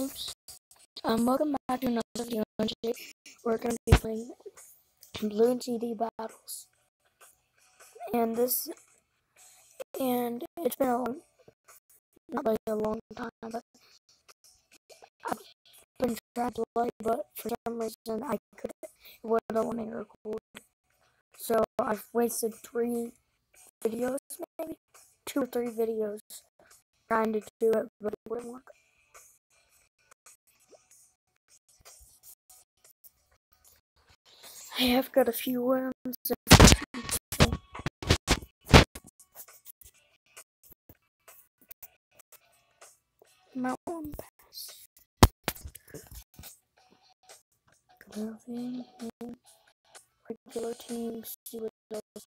Oops. Um, welcome back to another video. Today we're going to be playing Bloons TD battles, and this, and it's been a long, not like a long time, but I've been trying to play, but for some reason I couldn't. It wouldn't let me record, so I've wasted three videos, maybe two or three videos trying to do it, but it wouldn't work. I have got a few worms. Mountain Pass. Nothing. Regular teams. See what does.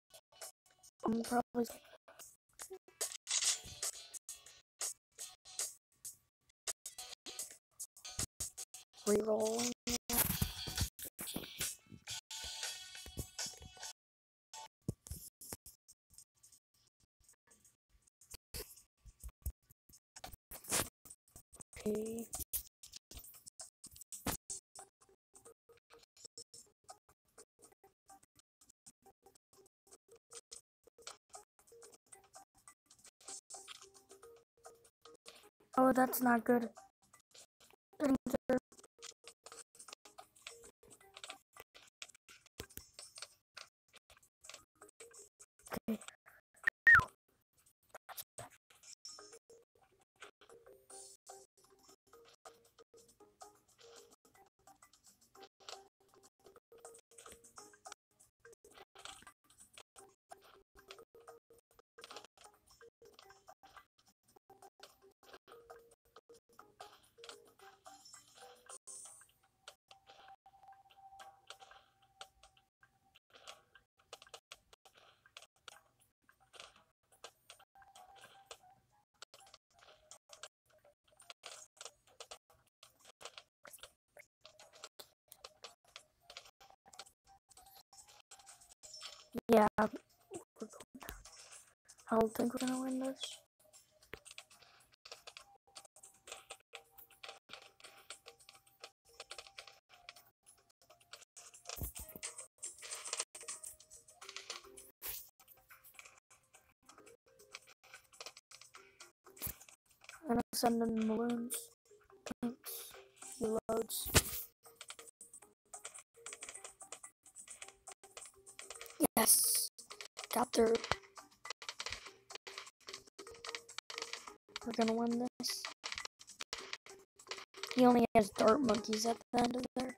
I'm probably. Rerolling. That's not good. Yeah. I don't think we're gonna win this. I'm gonna send in balloons. Gonna win this. He only has dart monkeys at the end of there.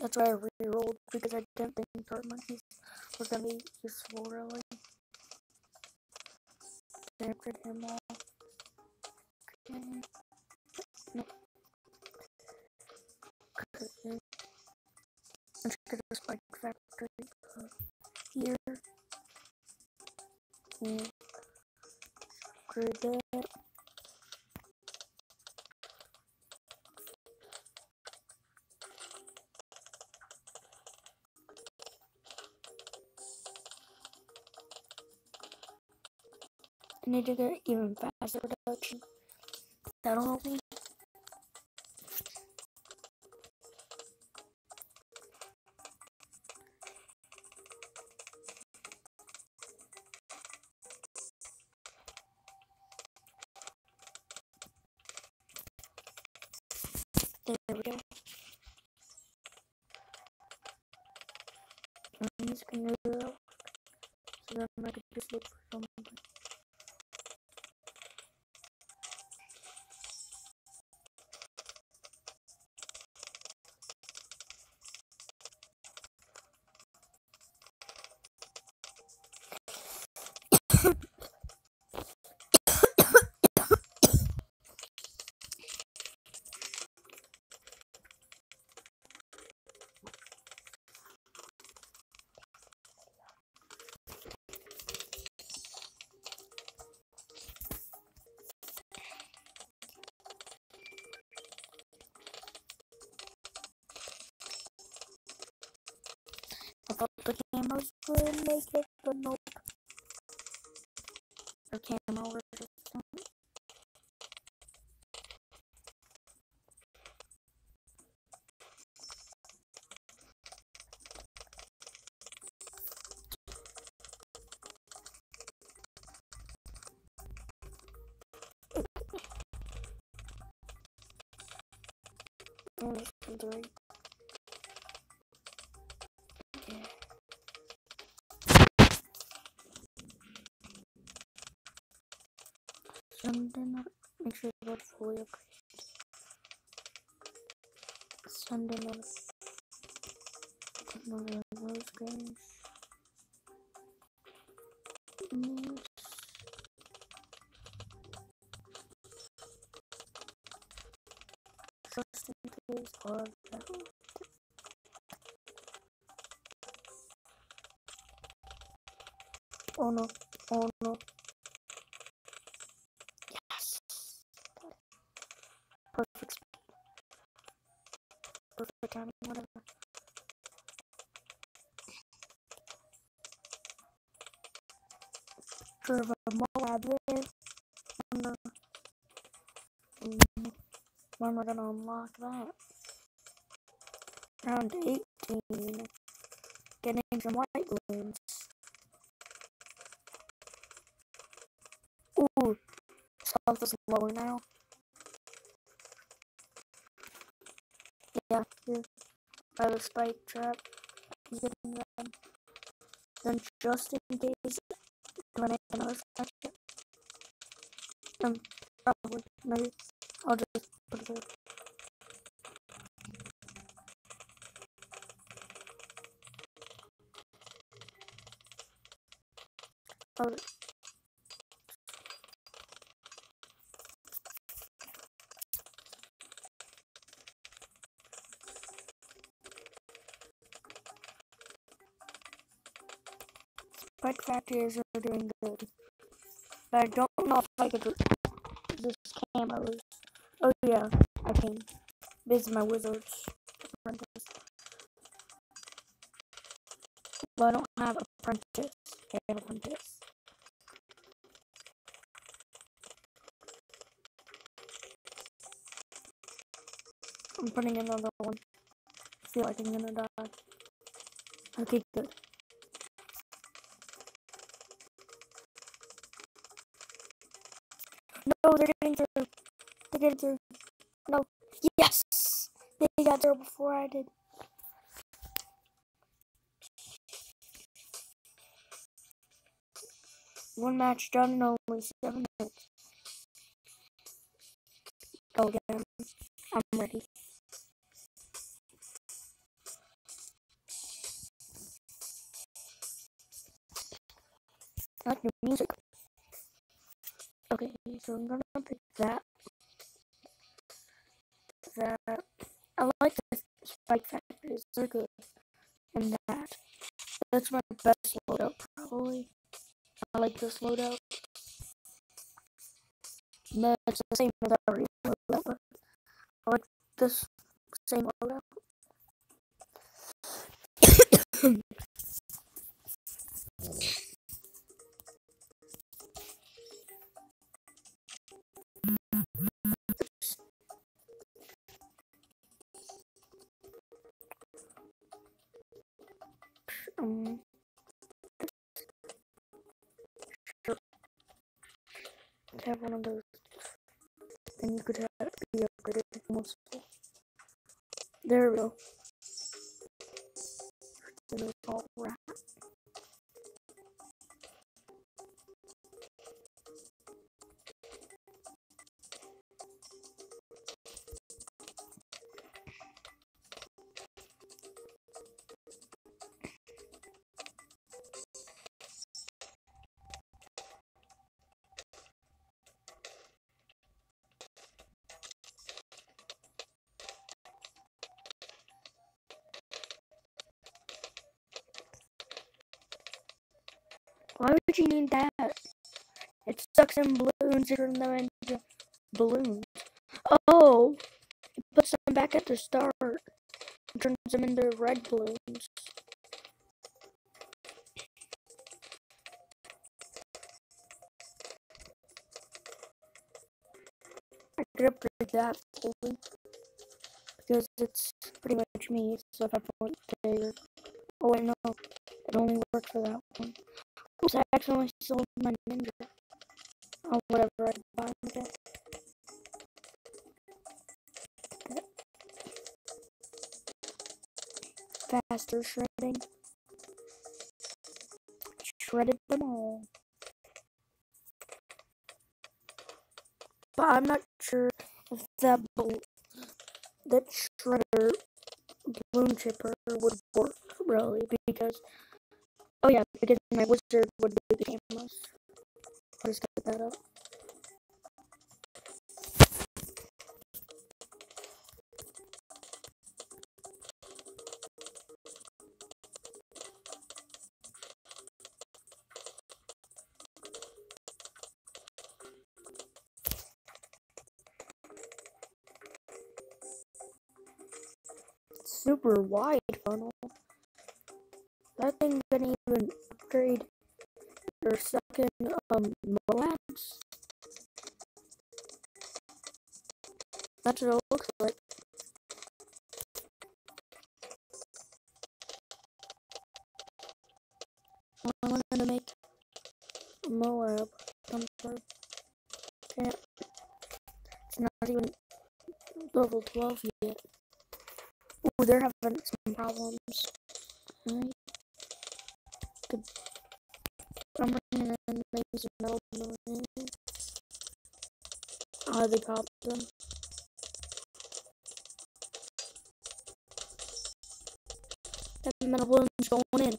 That's why I re-rolled because I didn't think dart monkeys were gonna be useful really. Captured him all. Okay. No. Okay. Let's get a spike factory uh, here. I need to get even faster production. That'll help me. There we go. I'm just gonna do that. So then I can just look for something. I thought the cameras would make it, but nope. Or camera of. Oh no, oh no. Yes. Perfect spot. Perfect timing, whatever. Curve of Moab there. Wonder, mm, when we're gonna unlock that. Round 18. Getting some white balloons. Ooh, self is lower now. Yeah, here. I have a spike trap. Then just in case, do I another trap? Um, probably. Maybe. I'll just put it there. Oh, Spike factories are doing good. But I don't know if I could this camera Oh yeah, I can. This is my wizard's apprentice. Well I don't have apprentice. I have apprentice. I'm putting another one. I feel like I'm gonna die. Okay, good. No, they're getting through. They're getting through. No. Yes! They got through before I did. One match done in only seven minutes. Go again. I'm ready. Like the music. Okay, so I'm gonna pick that. That I like the spike factories, they're good. And that. That's my best loadout probably. I like this loadout. No, it's the same as loadout, but I like this same loadout. um, have one of those, then you could have be upgraded almost. There we go. In balloons and turns them into balloons. Oh! It puts them back at the start. and Turns them into red balloons. I could upgrade that fully. Because it's pretty much me, so if I put there. Oh wait, no. It only worked for that one. Oops, I accidentally sold my ninja. Oh, whatever, I buy it. monster shredding. Shredded them all. But I'm not sure if that that shredder balloon chipper would work really because oh yeah because my wizard would be the cameras. Just get that up. super wide funnel. That thing can even upgrade your second um moabs. That's what it looks like. I wanted to make a Moab jumper. Can't. It's not even level 12 yet. Oh, they're having some problems. Right? Good. I'm bringing in maybe metal balloons. Oh, they popped them. That metal balloon's going in.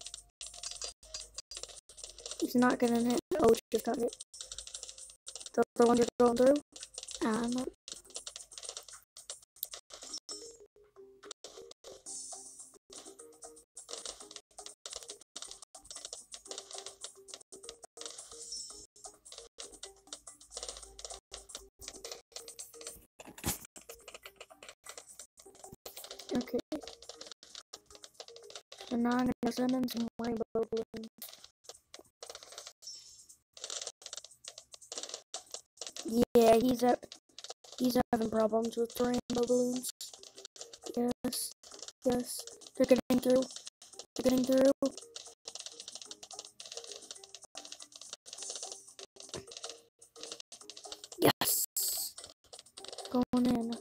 He's not gonna hit. Oh, just got it. The other ones are going through. Um, not. Okay. So now I'm gonna send him some rainbow balloons. Yeah, he's at he's having problems with the rainbow balloons. Yes, yes, they're getting through. They're getting through. Yes, going in.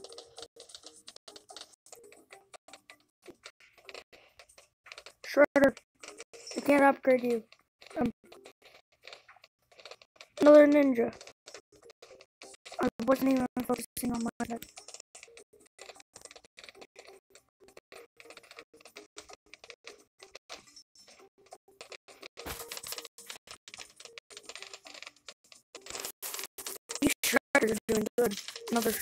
Shredder, I can't upgrade you. Um, another ninja. I wasn't even focusing on my head. These shredders are doing good. Another.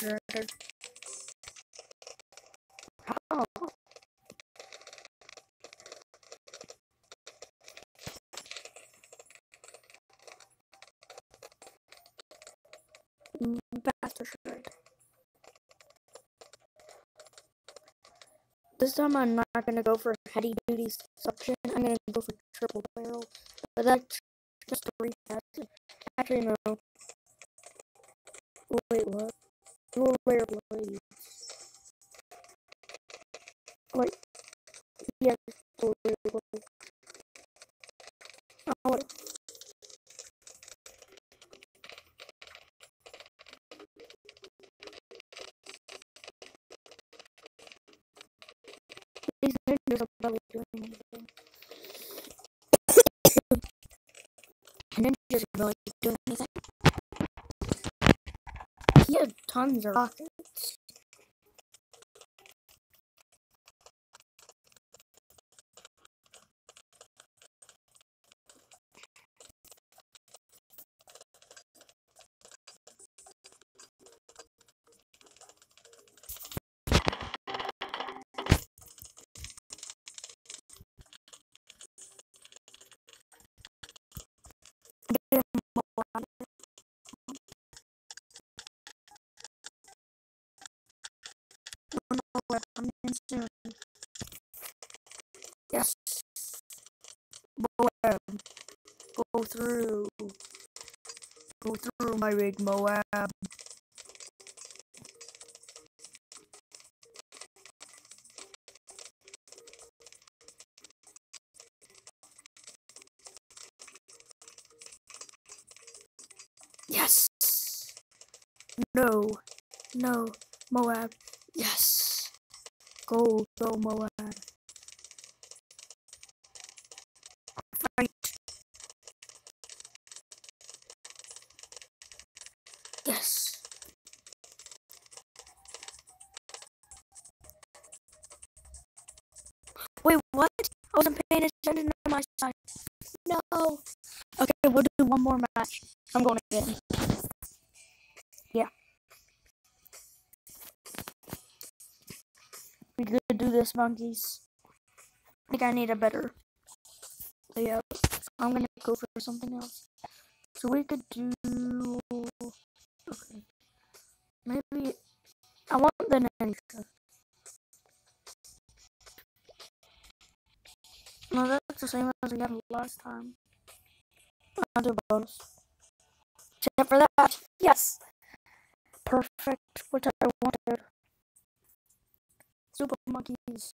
Oh. Mm, Faster shred. This time I'm not gonna go for heavy duty suction. I'm gonna go for triple barrel. But that's just a retest. Actually no. Wait, what? Dual layer blades. Wait. Yeah, dual layer blades. Oh, wait. These ninjas are probably doing anything. ninjas are really doing anything. He tons of rockets. I'm in soon. Yes. Moab. Go through. Go through my big Moab. Yes. No. No. Moab. Yes. Go, go, Moab. Yes. Wait, what? I wasn't paying attention to my side. No. Okay, we'll do one more match. I'm going to get Yeah. We I think I need a better layout. I'm gonna go for something else. So we could do. Okay. Maybe I want the nanny No, that's the same as we had last time. Do bonus. Except for that. Yes! Perfect. What I wanted. Super monkeys.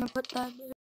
Gonna put that there.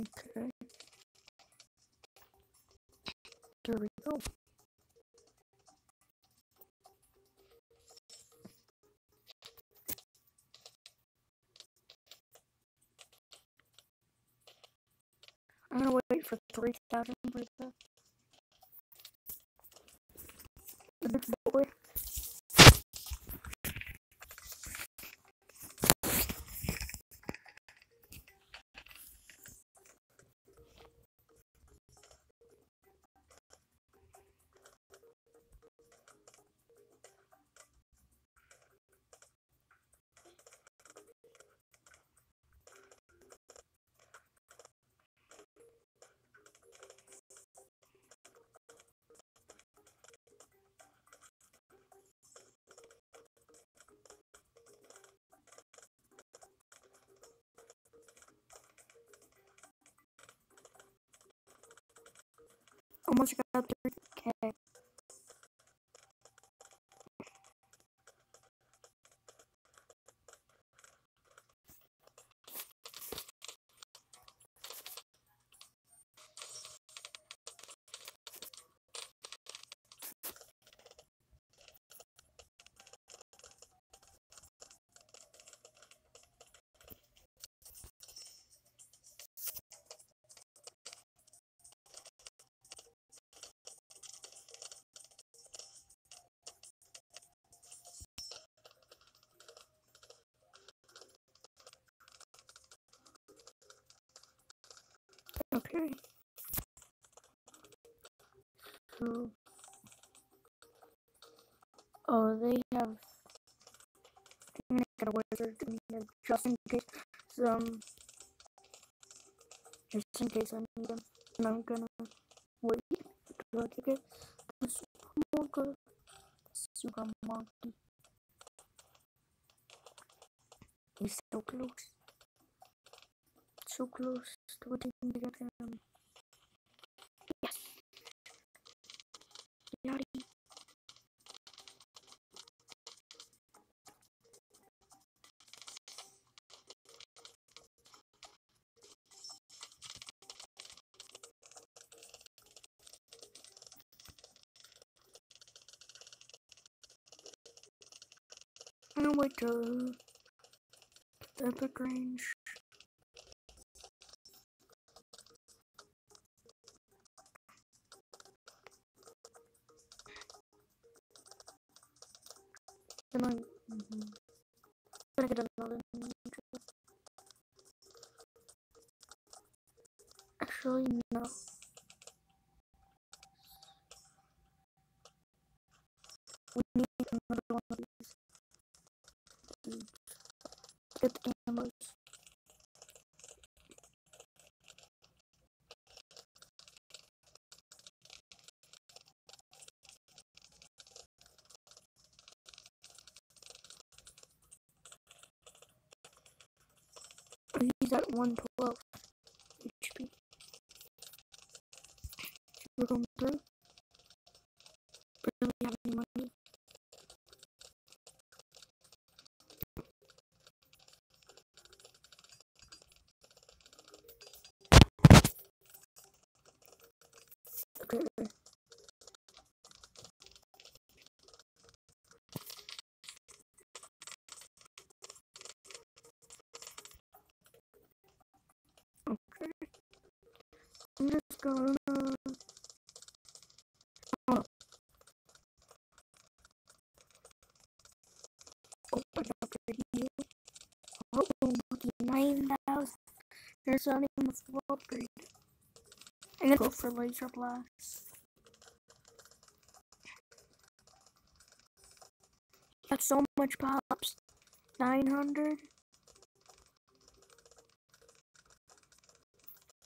Okay. There we go. I'm gonna wait for 3,000 for the, the big boy. Almost got 3k. Okay. So, oh, they have. Gonna get a wizard just in case some. Just in case I need them, and I'm gonna wait until I get the super monkey. Super monkey. He's so close so close to getting to get him. Yachty. And we go. Epic range. I'm mm-hmm. gonna get another. Actually, no. recruiter. Okay. I'm just gonna oh. open up right 9,000. There's only almost 4 I'm gonna go for laser blast. Got so much pops. 900.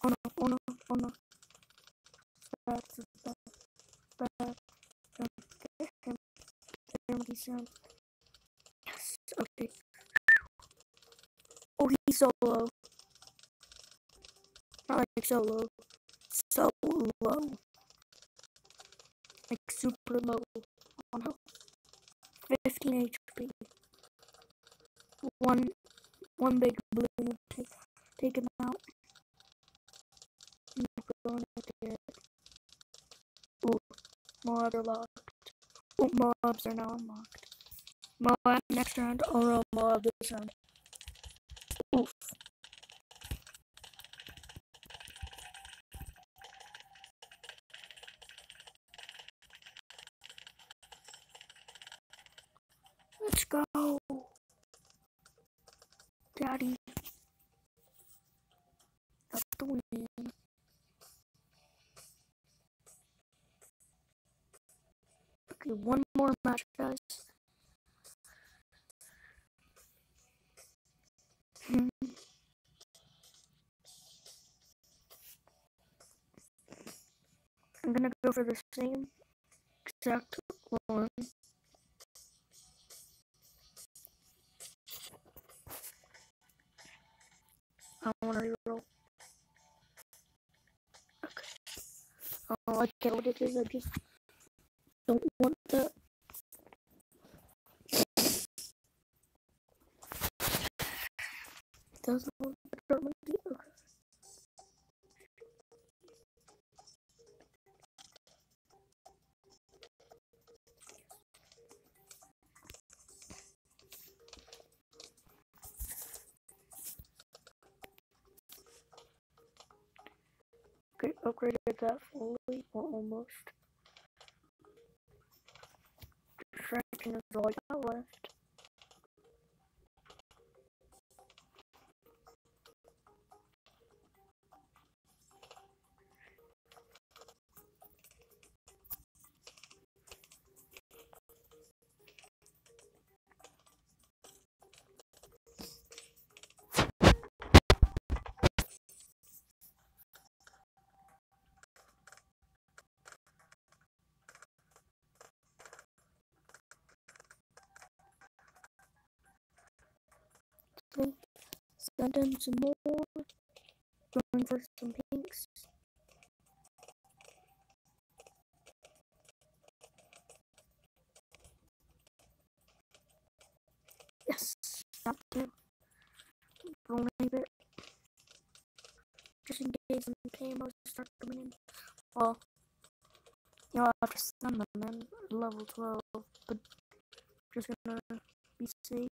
Oh no, oh no, oh no. That's bad. Bad. Yes, okay. Oh, he's so. Not like solo. Super low. Oh no. 15 HP. One, one big balloon will take, take him out. Ooh, mobs are locked. Ooh, mobs are now unlocked. Mob next round. Oh no, mob this round. Oof. Let's go. Daddy. Got the win. Okay, one more match, guys. Hmm. I'm gonna go for the same exact one. I want to reroll. Okay. Oh, I get what it is. I just don't want that. Doesn't want the okay. Upgraded that fully, well, almost. Distraction is all I got left. So, in some more. Going for some pinks. Yes, not. Only a bit. Just in case some camos start coming in. Well, you'll have to send them in level 12, but just gonna be safe.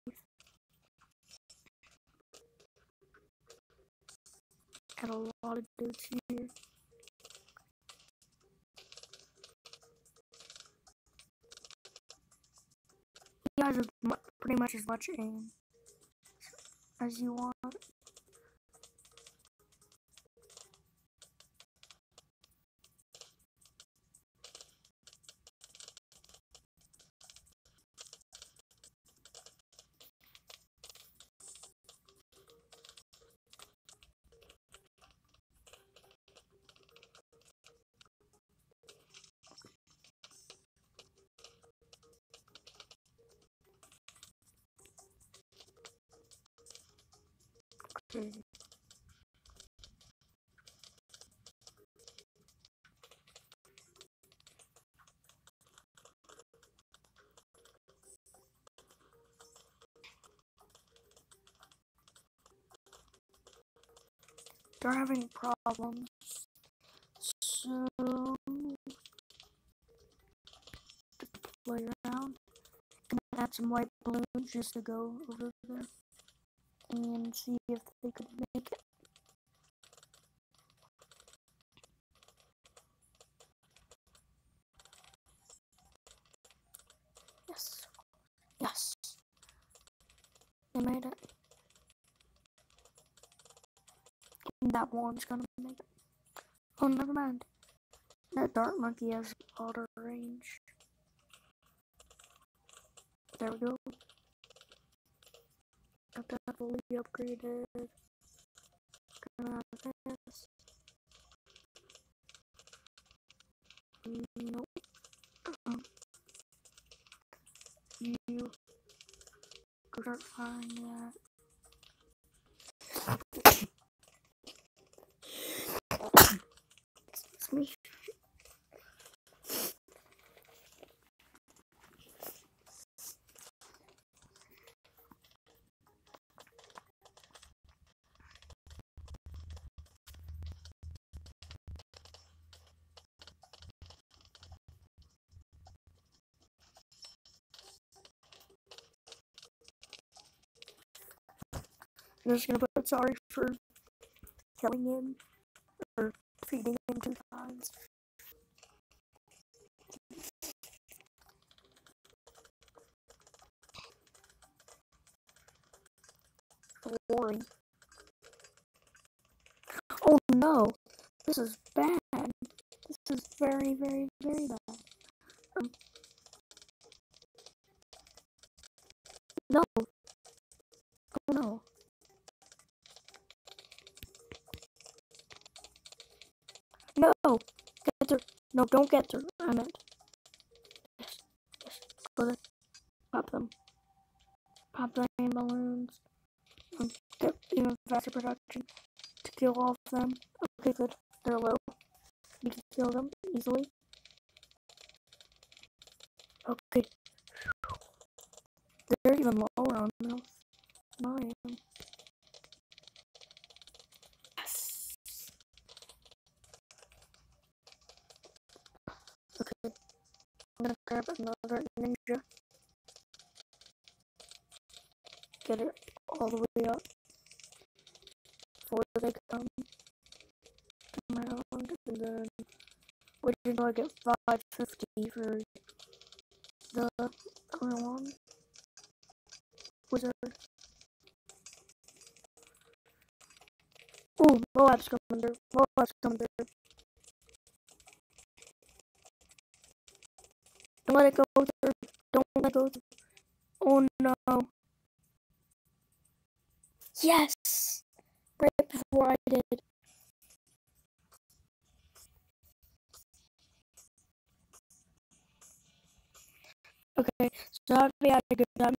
Of dudes here. You guys are pretty much as much aim as you want. Okay. They're having problems. So to play around. Gonna add some white balloons just to go over there and see if they could make it. Yes. Yes. They made it. That one's gonna make it. Oh, never mind. That dart monkey has auto range. There we go. Got that fully upgraded. Gonna have this. Nope. Uh -uh. You start firing that. Me. I'm just gonna put sorry for killing him or feeding him two times. Boring. Oh no, this is bad. This is very, very, very bad. Um, no. Oh no. No! Get through. No, don't get through. I meant. Yes. Yes. Go there. Pop them. Pop the rain balloons. Um, get even faster production to kill all of them. Okay, good. They're low. You can kill them easily. Okay. They're even lower on health than I am. Yes. Gonna grab another ninja. Get it all the way up before they come. Come around and then wait until I get 550 for the other one. Wizard. Ooh, Moab's coming through. Moab's coming through. Don't let it go through. Don't let it go through. Oh no. Yes! Right before I did. Okay, so I've had a good time.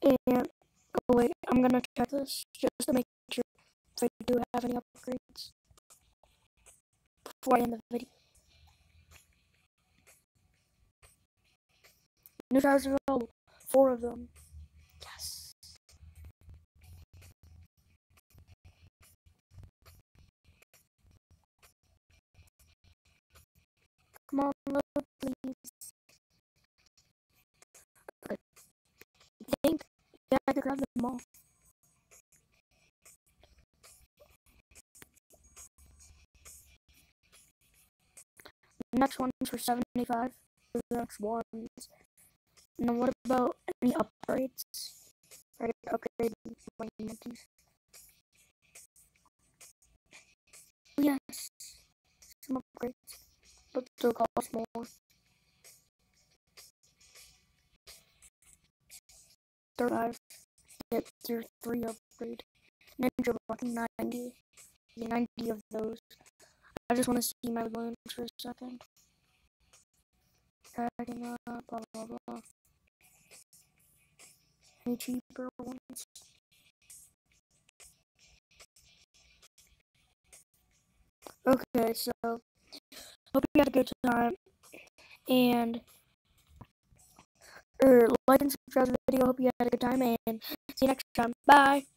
And, oh wait, I'm gonna check this just to make sure if I do have any upgrades before I end the video. New tires available. Four of them. Yes. Come on, load, please. I think Yeah, I could grab them all. Next one's for 75. The next ones. Then what about any upgrades? Or upgrade my monkeys. Yes. Some upgrades. But they'll cost more. 35. Get tier 3 upgrade. Ninja Rock 90. 90 of those. I just want to see my balloons for a second. Cracking up, blah blah blah. Any cheaper ones? Okay, so hope you had a good time and or er, like and subscribe to the video. Hope you had a good time and see you next time. Bye.